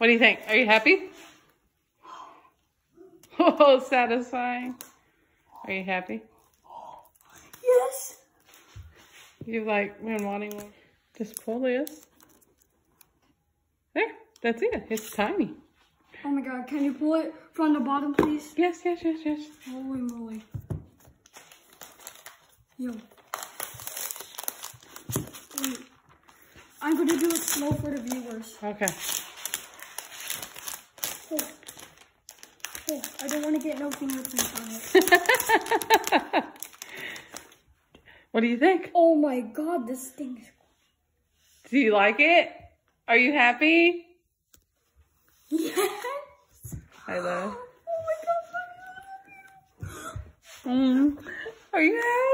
What do you think? Are you happy? Oh, satisfying. Are you happy? Yes. You've like been wanting one. Just pull this. There, that's it. It's tiny. Oh my god, can you pull it from the bottom, please? Yes, yes, yes, yes. Holy moly. Yo. Wait. I'm gonna do it slow for the viewers. Okay. Oh. Oh, I don't want to get no fingerprints on it. what do you think? oh my god, this thing. Is Do you like it? Are you happy? Yes. I love. Oh my god. Mm. Are you? Oh